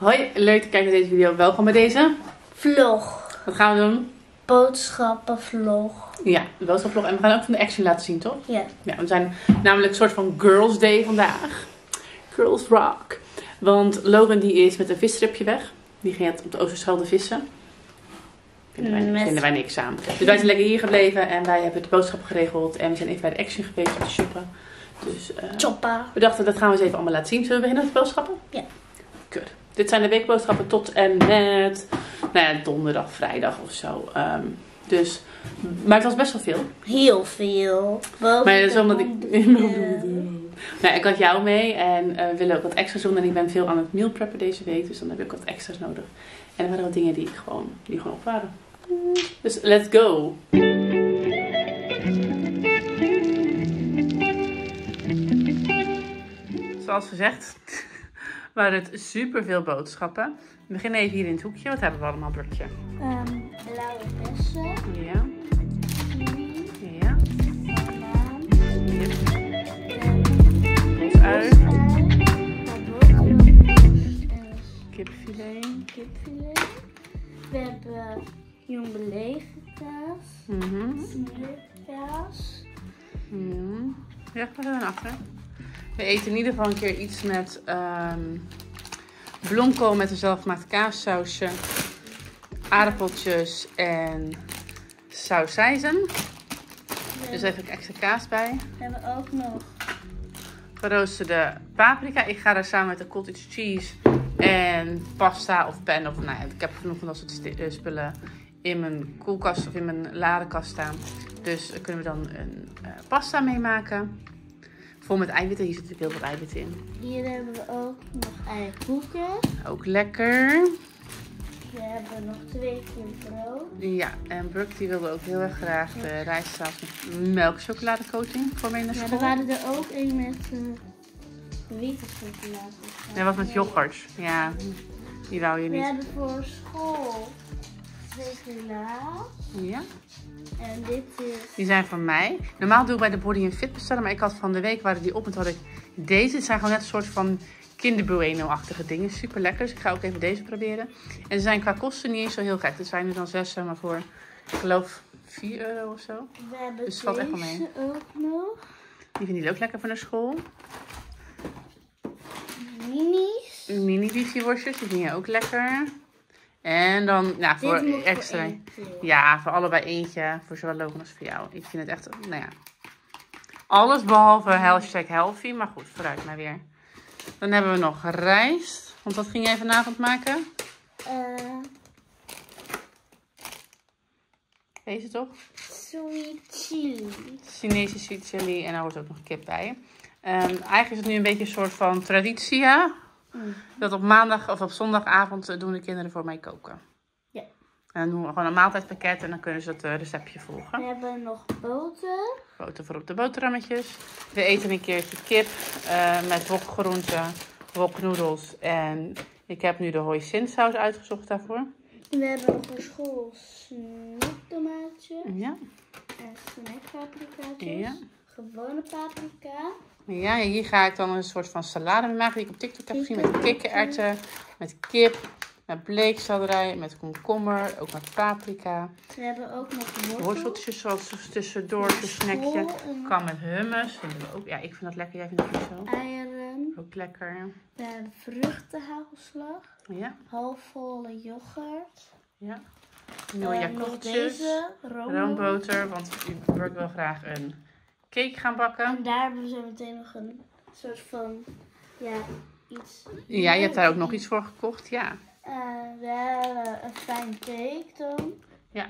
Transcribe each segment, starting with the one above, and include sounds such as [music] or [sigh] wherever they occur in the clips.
Hoi, leuk dat je kijkt naar deze video. Welkom bij deze. Vlog. Wat gaan we doen? Boodschappenvlog. Ja, de boodschapvlog. En we gaan ook van de action laten zien, toch? Ja. Ja, we zijn namelijk een soort van Girls Day vandaag. Girls Rock. Want Logan die is met een visstripje weg. Die ging op de Oosterschelde vissen. Vinden wij, Met- vinden wij niks aan. Dus wij zijn lekker hier gebleven en wij hebben de boodschap geregeld. En we zijn even bij de action geweest om te shoppen. Dus eh, Choppa. we dachten dat gaan we eens even allemaal laten zien. Zullen we beginnen met de boodschappen? Ja. Good. Dit zijn de weekboodschappen tot en met nou ja, donderdag, vrijdag of zo. Ehm, dus, maar het was best wel veel. Heel veel. Boven Maar dat is omdat ik... honderden. nou, ik had jou mee en eh, we willen ook wat extra's doen. En ik ben veel aan het meal preppen deze week. Dus dan heb ik wat extra's nodig. En er waren wat dingen die, ik gewoon, die gewoon op waren. Dus let's go! Zoals gezegd waren het super veel boodschappen. We beginnen even hier in het hoekje. Wat hebben we allemaal, Brotje? Ehm, blauwe bessen. Ja, ja. ehm, Bos uit. ui, boterhammetjes en Kipfilet. kipfilet. We hebben jong beleven kaas. Mhm. Smeerkaas. Ja, ja we gaan achter. We eten in ieder geval een keer iets met bloemkool met een zelfgemaakt kaassausje, aardappeltjes en sausijzen. Dus We even extra kaas bij. hebben ook nog Geroosterde paprika. Ik ga daar samen met de cottage cheese en pasta of pen of nou ja, ik heb genoeg van dat soort eh, spullen in mijn koelkast of in mijn ladenkast staan. Dus kunnen we dan een eh, pasta mee maken. Vol met eiwitten. Hier zit natuurlijk heel veel eiwitten in. Hier hebben we ook nog eierkoeken. Ook lekker. We hebben nog twee keer brood. Ja, en Brooke die wilde ook heel erg graag de rijstsaus met melkchocoladecoating voor mee naar Ja, school. er waren er ook een met uh, witte chocolade. En wat met yoghurt. Ja, die wou je We niet. hebben voor school Ja. En dit is... Die zijn van mij. Normaal doe ik bij de Body and Fit bestellen, maar ik had van de week waren die op en toen had ik deze. Het zijn gewoon net een soort van Kinder Bueno-achtige dingen. Super lekker. Dus ik ga ook even deze proberen. En ze zijn qua kosten niet eens zo heel gek. Het zijn nu dan zes, zeg maar voor, ik geloof 4 euro of zo. We hebben Dus valt echt wel deze mee. ook nog. Die vinden die ook lekker voor naar school. Minis. Mini wifi worstjes, die vind je ook lekker. En dan, nou, voor extra. voor. Ja, voor allebei eentje. Voor zowel Logan als voor jou. Ik vind het echt, nou ja. Alles behalve hashtag healthy. Maar goed, vooruit maar weer. Dan hebben we nog rijst. Want wat ging jij vanavond maken? Eh, Deze toch? sweet chili. Chinese sweet chili. En daar hoort ook nog kip bij. Ehm, eigenlijk is het nu een beetje een soort van traditie, ja? Mm. Dat op maandag of op zondagavond eh, doen de kinderen voor mij koken. Ja. En dan doen we gewoon een maaltijdpakket en dan kunnen ze het eh, receptje volgen. We hebben nog boter. Boter voor op de boterhammetjes. We eten een keertje kip eh, met wokgroenten, woknoedels. En ik heb nu de hoisinsaus uitgezocht daarvoor. We hebben nog voor school. Ja. En snackpaprikaatjes. Ja. Gewone paprika. Ja, hier ga ik dan een soort van salade mee maken die ik op TikTok heb gezien. Met Kikkererwten. met kip, met bleekselderij, met komkommer, ook met paprika. We hebben ook nog wortel. Worteltjes zoals tussendoor, een snackje. Kan met hummus. Vinden we ook. Ja, ik vind dat lekker. Jij vindt dat niet zo? eieren. Ook lekker. We hebben vruchtenhagelslag. Ja, Halfvolle yoghurt. ja. Nog koekjes. deze roomboter. roomboter, want u wil wel graag een cake gaan bakken. En daar hebben we zo meteen nog een soort van, ja, iets. Ja, je hebt daar ook nog iets voor gekocht, ja. Eh, we hebben een fijn cake dan. Ja,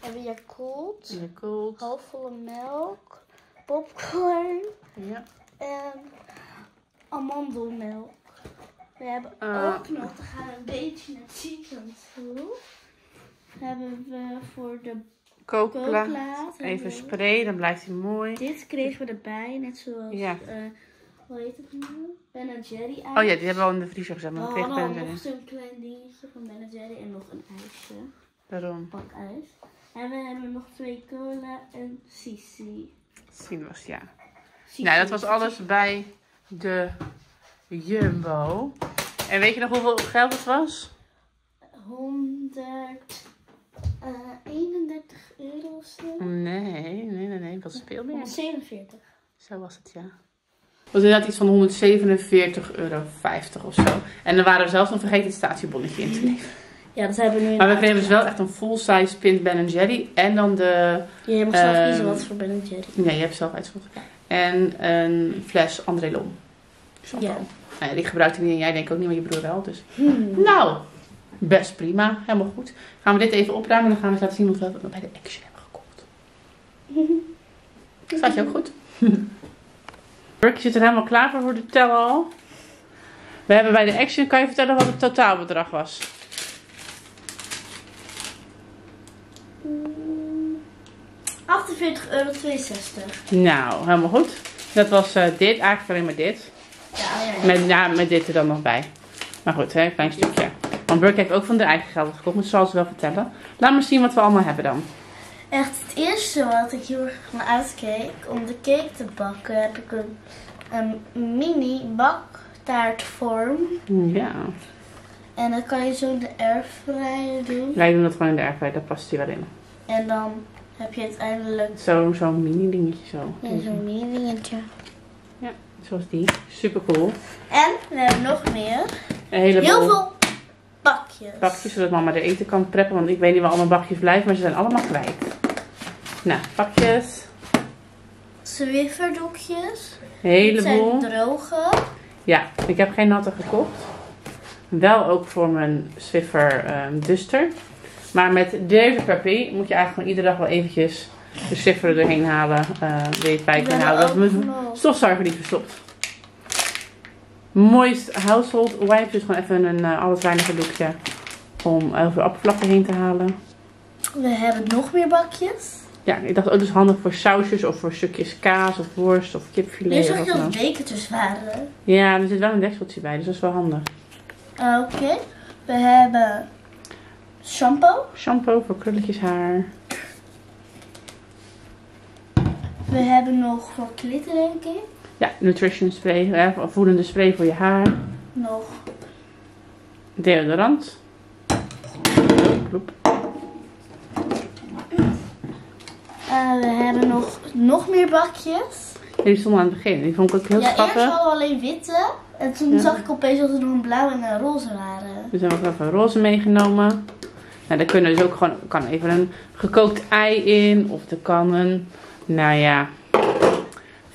We hebben Yakult. je koelt. Halfvolle melk. Popcorn. Ja. En amandelmelk. We hebben Eh. ook nog, we gaan een beetje naar chicken toe. Hebben we voor de Kookplaat. kookplaat. Even hebben we- spray, dan blijft hij mooi. Dit kregen we erbij, net zoals, Ja. eh, hoe heet het nu? Ben Jerry ijs. Oh ja, die hebben we al in de vriezer gezet, maar We we kregen Ben nog zo'n klein dingetje van Ben Jerry en nog een ijsje. Daarom. Pak ijs. En we hebben nog twee cola en. Zien was, ja. Nou, dat was alles bij de Jumbo. En weet je nog hoeveel geld het was? 131 euro of zo. Nee, nee, nee, nee. Wat veel meer. 147. Zo was het, ja. Het was inderdaad iets van 147,50 euro of zo. En dan waren we zelfs nog vergeten het statiebonnetje in te nemen. Ja, dat hebben we nu Maar we kregen dus wel echt een full-size pint Ben Jerry. En dan de... Je mag zelf Ehm, kiezen wat voor Ben Jerry. Nee, je hebt zelf uitgezocht. En een fles André Lom. Ja. Nou ja, die gebruikte ik niet en jij denk ook niet, maar je broer wel. Dus Hmm. nou, best prima. Helemaal goed. Gaan we dit even opruimen en dan gaan we laten zien wat we bij de Action hebben gekocht. [laughs] Staat je ook goed? [laughs] Burkie zit er helemaal klaar voor voor de tellen al. We hebben bij de Action, kan je vertellen wat het totaalbedrag was? Hmm. 48,62 euro. Nou, helemaal goed. Dat was eh, dit, eigenlijk alleen maar dit. Ja, ja, ja. Met, ja, met dit er dan nog bij. Maar goed, hè, een klein stukje. Want Burke heeft ook van de eigen geld gekocht, maar dat zal ze wel vertellen. Laat maar zien wat we allemaal hebben dan. Echt het eerste wat ik heel erg van uitkeek om de cake te bakken, heb ik een, een mini baktaartvorm. Ja, En dan kan je zo in de airfryer doen. wij doen dat gewoon in de airfryer, daar past hij wel in. En dan heb je uiteindelijk Zo'n zo mini dingetje zo. ja, zo'n mini dingetje. Zoals die. Super cool. En we hebben nog meer. Een heleboel Heel veel bakjes. bakjes, zodat mama er eten kan preppen. Want ik weet niet waar allemaal bakjes blijven, maar ze zijn allemaal kwijt. Nou, bakjes. Een Dit heleboel. zijn droge. Ja, ik heb geen natte gekocht. Wel ook voor mijn Swiffer ehm, duster. Maar met deze papier moet je eigenlijk gewoon iedere dag wel eventjes de Swiffer er doorheen halen. We kunnen hebben houden. Dat mijn stofzuiger niet verstopt. Moist household wipes. Dus gewoon even een uh, alles weinige doekje. Om over de oppervlakte heen te halen. We hebben nog meer bakjes. Ja, ik dacht ook dus handig voor sausjes of voor stukjes kaas of worst of kipfilet. zag Of je dat bekertjes waren. Ja, er zit wel een dekseltje bij, dus dat is wel handig. Oké. We hebben shampoo. Shampoo voor krulletjes haar. We hebben nog voor klitten, denk ik. Ja, nutrition spray, hè, voedende spray voor je haar. Nog Deodorant. Eh, we hebben nog, nog meer bakjes. Die stonden aan het begin. Die vond ik ook heel ja, eerst schattig. hadden we alleen witte. En toen Ja. zag ik opeens dat er nog een blauw en een roze waren. Dus hebben we ook even roze meegenomen. Nou, daar kunnen dus ook gewoon, kan even een gekookt ei in. Of er kan een, nou ja,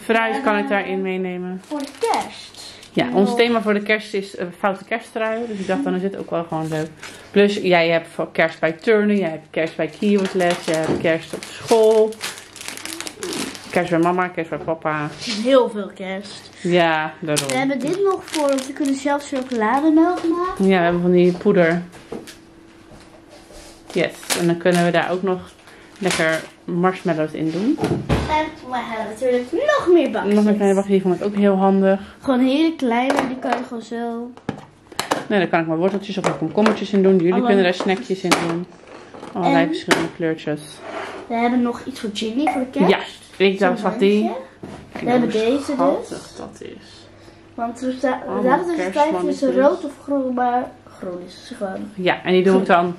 fruit kan ik daarin meenemen. Voor de kerst. Ja, ons thema voor de kerst is uh, foute kersttrui. Dus ik dacht, dan is dit ook wel gewoon leuk. Plus, jij hebt kerst bij turnen, jij hebt kerst bij keywordles, jij hebt kerst op school. Kerst bij mama, kerst bij papa. Heel veel kerst. Ja, We daarom. hebben dit nog voor, want we kunnen zelf chocolademelk maken. Ja, we hebben van die poeder. Yes, en dan kunnen we daar ook nog lekker marshmallows in doen. En we hebben natuurlijk nog meer bakjes. Nog een kleine bakje, die vond ik ook heel handig. Gewoon hele kleine, die kan je gewoon zo. Nou, daar kan ik mijn worteltjes of mijn komkommertjes in doen. Jullie kunnen daar snackjes in doen. Allerlei En- verschillende kleurtjes. We hebben nog iets voor Ginny voor de kerst. Ja, ik dacht, zag die. Kijk We hebben deze dus. dat is. Want er staat dus tussen kerstmannetjes. rood of groen, maar groen is gewoon. Ja, en die doe ik dan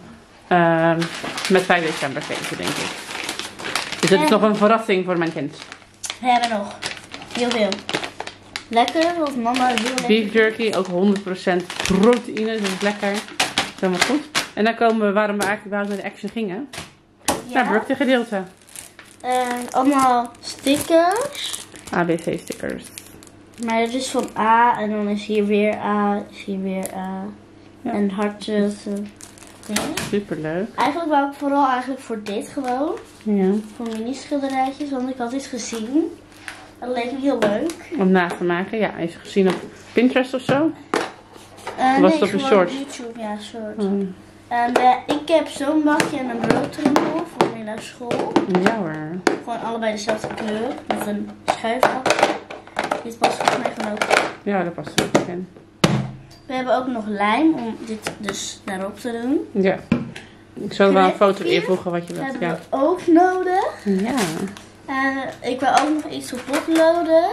ehm, met 5 december geven, denk ik. Dus dat is nog een verrassing voor mijn kind. We hebben nog heel veel. Lekker, want mama heel lekker. Beef jerky, ook 100% proteïne, dus dat is lekker. Dat helemaal goed. En dan komen we waarom we eigenlijk waarom we met de action gingen. Naar Ja. Brooke gedeelte. En allemaal stickers. ABC stickers. Maar het is van A en dan is hier weer A, is hier weer A. Ja. En hartjes. en Super leuk. Eigenlijk wou ik vooral eigenlijk voor dit gewoon. Ja. Voor mini schilderijtjes, want ik had iets gezien. Dat leek me heel leuk. Om na te maken. Ja, heeft je gezien op Pinterest of zo? Eh, Was nee, het op een short? YouTube, ja, short. Oh, En eh, ik heb zo'n bakje en een broodtrommel voor mee naar school. ja hoor. Gewoon allebei dezelfde kleur. Met een schuifakje. Dit past volgens mij gewoon ook. Ja, dat past er ook in. We hebben ook nog lijm om dit dus daarop te doen. Ja. Ik zal er wel een foto invoegen wat je Dat wilt. hebben Ja. we ook nodig. Ja. En ik wil ook nog iets voor potloden.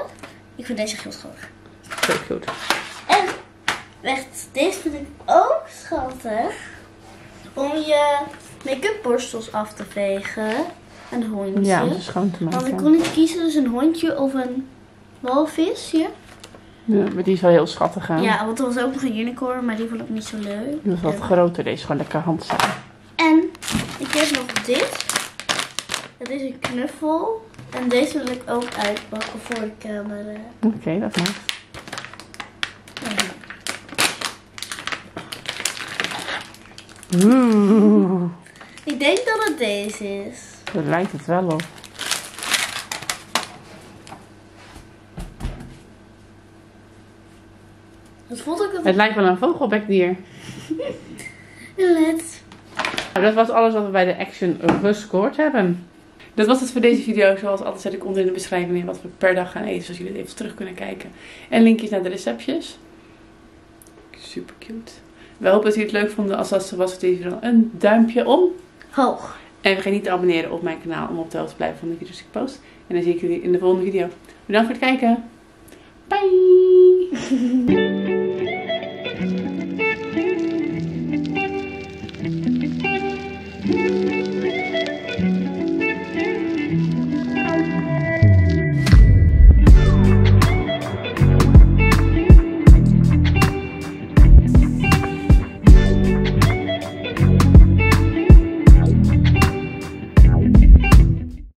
Ik vind deze heel schoon. Zo goed. En Echt, deze vind ik ook schattig. Om je make-up borstels af te vegen. Een hondje. Ja, om ze schoon te Want ik maken. kon niet kiezen dus een hondje of een walvisje. Ja, maar die is wel heel schattig aan. Ja, want er was ook nog een unicorn, maar die vond ik niet zo leuk. Die is wat groter. Deze gewoon lekker handzaam. En ik heb nog dit. Dat is een knuffel. En deze wil ik ook uitpakken voor de camera. Oké, dat mag. Oeh, Ik denk dat het deze is. daar lijkt het wel op. Dat voelt ook Het lijkt wel een vogelbekdier. let. Nou, dat was alles wat we bij de Action gescoord hebben. Dat was het voor deze video. Zoals altijd zet ik onder in de beschrijving in wat we per dag gaan eten. Zodat jullie het even terug kunnen kijken. En linkjes naar de receptjes. Super cute. We hopen dat jullie het leuk vonden. Als dat zo was, deze video een duimpje om. Hoog. En vergeet niet te abonneren op mijn kanaal om op de hoogte te blijven van de video's die ik post. En dan zie ik jullie in de volgende video. Bedankt voor het kijken. Bye! [laughs]